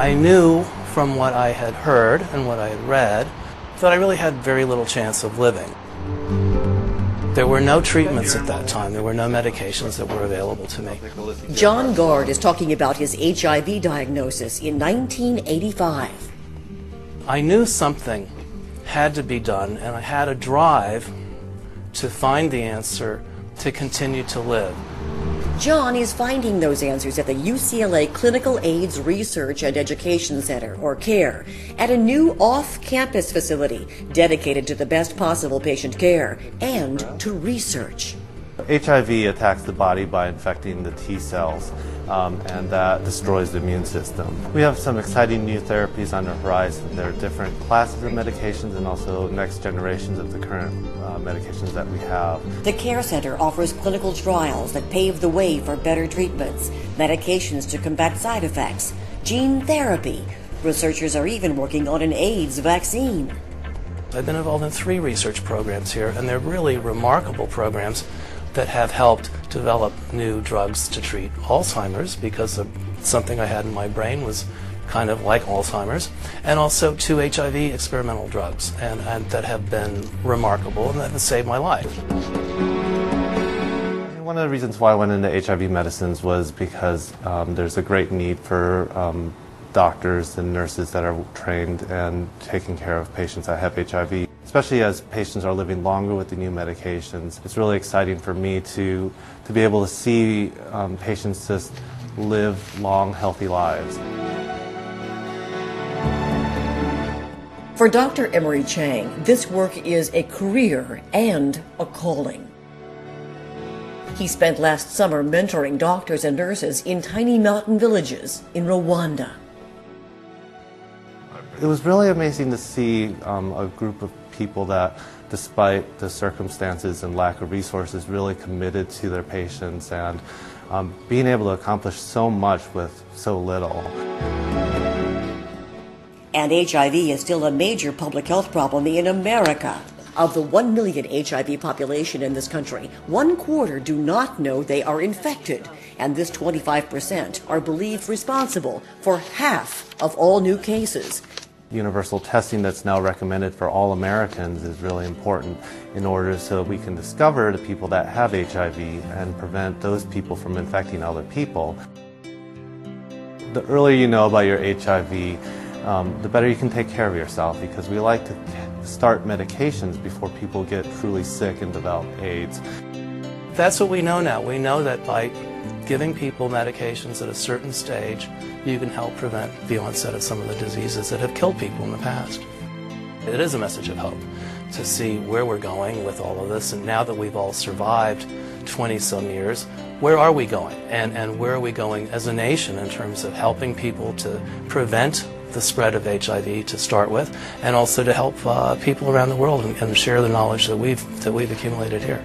I knew from what I had heard and what I had read that I really had very little chance of living. There were no treatments at that time. There were no medications that were available to me. John Gard is talking about his HIV diagnosis in 1985. I knew something had to be done, and I had a drive to find the answer to continue to live. John is finding those answers at the UCLA Clinical AIDS Research and Education Center, or CARE, at a new off campus facility dedicated to the best possible patient care and to research. HIV attacks the body by infecting the T cells, um, and that destroys the immune system. We have some exciting new therapies on the horizon. There are different classes of medications and also next generations of the current uh, medications that we have. The Care Center offers clinical trials that pave the way for better treatments, medications to combat side effects, gene therapy. Researchers are even working on an AIDS vaccine. I've been involved in three research programs here, and they're really remarkable programs that have helped develop new drugs to treat Alzheimer's because something I had in my brain was kind of like Alzheimer's, and also two HIV experimental drugs, and, and that have been remarkable and that have saved my life. One of the reasons why I went into HIV medicines was because um, there's a great need for um, doctors and nurses that are trained and taking care of patients that have HIV especially as patients are living longer with the new medications. It's really exciting for me to, to be able to see um, patients just live long, healthy lives. For Dr. Emery Chang, this work is a career and a calling. He spent last summer mentoring doctors and nurses in tiny mountain villages in Rwanda. It was really amazing to see um, a group of people that, despite the circumstances and lack of resources, really committed to their patients and um, being able to accomplish so much with so little. And HIV is still a major public health problem in America. Of the 1 million HIV population in this country, one quarter do not know they are infected, and this 25% are believed responsible for half of all new cases universal testing that's now recommended for all Americans is really important in order so we can discover the people that have HIV and prevent those people from infecting other people. The earlier you know about your HIV, um, the better you can take care of yourself because we like to start medications before people get truly sick and develop AIDS. That's what we know now. We know that by giving people medications at a certain stage, you can help prevent the onset of some of the diseases that have killed people in the past. It is a message of hope to see where we're going with all of this, and now that we've all survived 20 some years, where are we going? And, and where are we going as a nation in terms of helping people to prevent the spread of HIV to start with, and also to help uh, people around the world and, and share the knowledge that we've, that we've accumulated here.